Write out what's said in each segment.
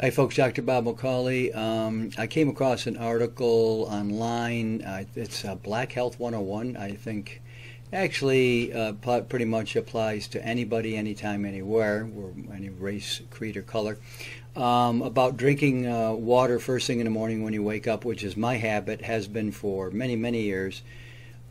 Hi, folks. Dr. Bob McCauley. Um, I came across an article online. Uh, it's uh, Black Health 101. I think actually uh, pretty much applies to anybody, anytime, anywhere, any race, creed, or color. Um, about drinking uh, water first thing in the morning when you wake up, which is my habit, has been for many, many years.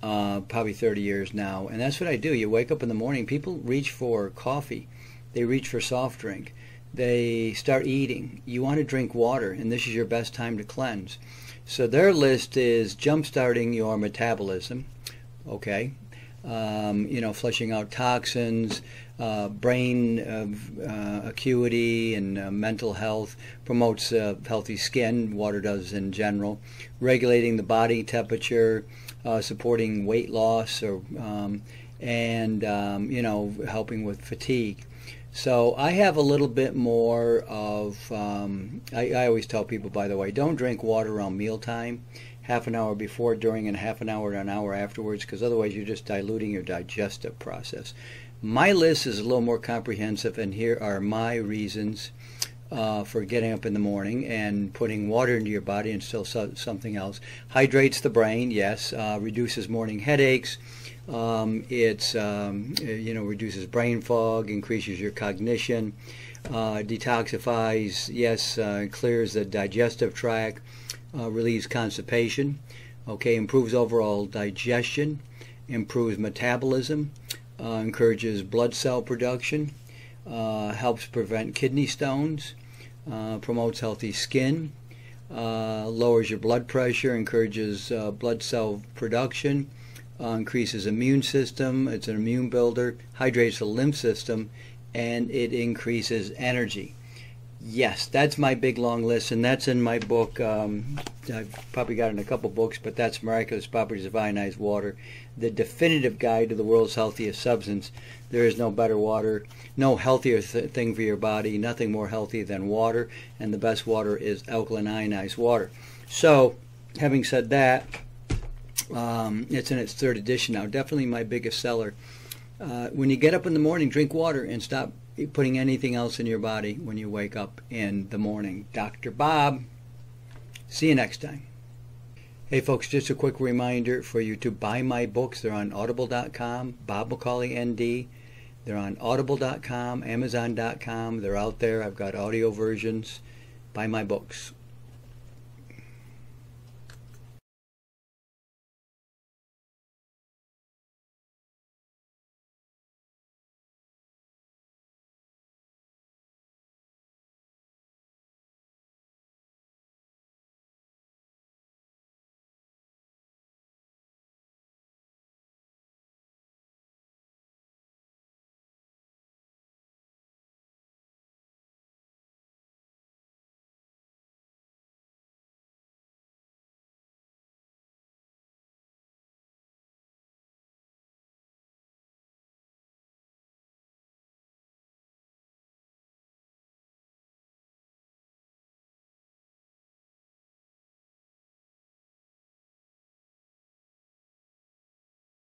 Uh, probably 30 years now, and that's what I do. You wake up in the morning, people reach for coffee, they reach for soft drink they start eating. You want to drink water, and this is your best time to cleanse. So their list is jump-starting your metabolism, okay, um, you know, flushing out toxins, uh, brain uh, acuity and uh, mental health, promotes uh, healthy skin, water does in general, regulating the body temperature, uh, supporting weight loss, or um, and um, you know, helping with fatigue. So I have a little bit more of. Um, I, I, always tell people, by the way, don't drink water around mealtime, half an hour before, during, and half an hour an hour afterwards, because otherwise you're just diluting your digestive process. My list is a little more comprehensive, and here are my reasons uh, for getting up in the morning and putting water into your body and still so, something else. Hydrates the brain, yes. Uh, reduces morning headaches um, it's um, you know reduces brain fog, increases your cognition, uh, detoxifies. Yes, uh, clears the digestive tract, uh, relieves constipation. Okay, improves overall digestion, improves metabolism, uh, encourages blood cell production, uh, helps prevent kidney stones, uh, promotes healthy skin. lowers your blood pressure, encourages blood cell production, uh, increases immune system. It's an immune builder, hydrates the lymph system, and it increases energy. Yes, that's my big long list, and that's in my book. Um, I've probably got in a couple books, but that's Miraculous Properties of Ionized Water, the definitive guide to the world's healthiest substance. There is no better water, no healthier th- thing for your body, nothing more healthy than water, and the best water is alkaline ionized water. So, having said that, um, it's in its third edition now. Definitely my biggest seller. Uh, when you get up in the morning, drink water and stop putting anything else in your body when you wake up in the morning. Dr. Bob. See you next time. Hey folks, just a quick reminder for you to buy my books. They're on audible.com, Bob McCauley ND. They're on audible.com, amazon.com. They're out there. I've got audio versions. Buy my books.